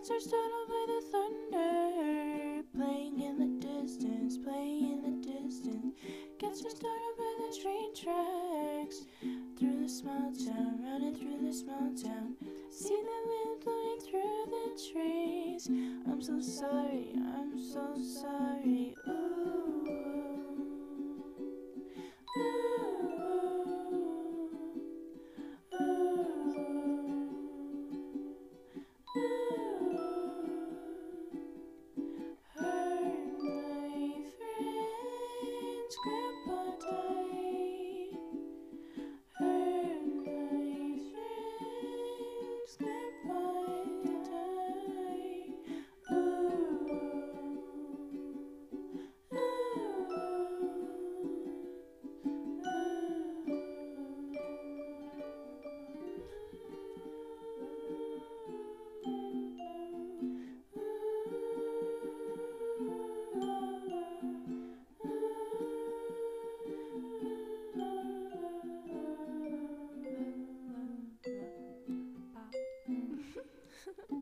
Gets her startled by the thunder. Playing in the distance, playing in the distance. Gets her startled by the train tracks. Through the small town, running through the small town. See the wind blowing through the trees. I'm so sorry, I'm so sorry. Ooh. It's good.